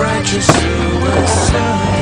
fragile suicide.